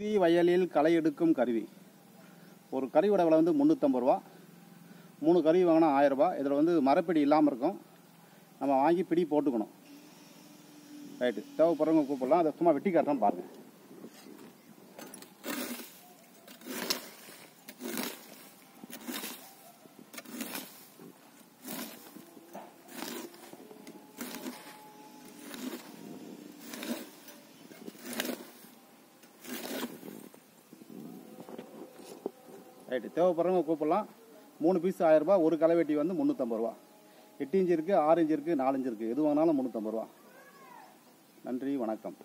கருவி வயலில் களை எடுக்கும் கருவி. ஒரு கருவியோட விலை வந்து முந்நூற்றம்பது ரூபா. மூணு கருவி வாங்கினா ஆயிரம் இதில் வந்து மரப்பிடி இல்லாமல் இருக்கும். நம்ம வாங்கி பிடி போட்டுக்கணும். ரைட்டு. தேவைப்படுறவங்க கூப்பிடலாம். அதை சும்மா வெட்டி காட்டுறோம் பாருங்கள் ரைட்டு தேவைப்படுறவங்க கூப்பிடலாம். மூணு பீஸ் ஆயிரம் ரூபாய் ஒரு களை வெட்டி வந்து முந்நூற்றம்பது ரூபா எட்டு இன்ச்சு இருக்குது ஆறு இன்ச்சு இருக்குது நாலு இருக்குது எது வாங்கினாலும் முந்நூற்றம்பது ரூபா நன்றி வணக்கம்.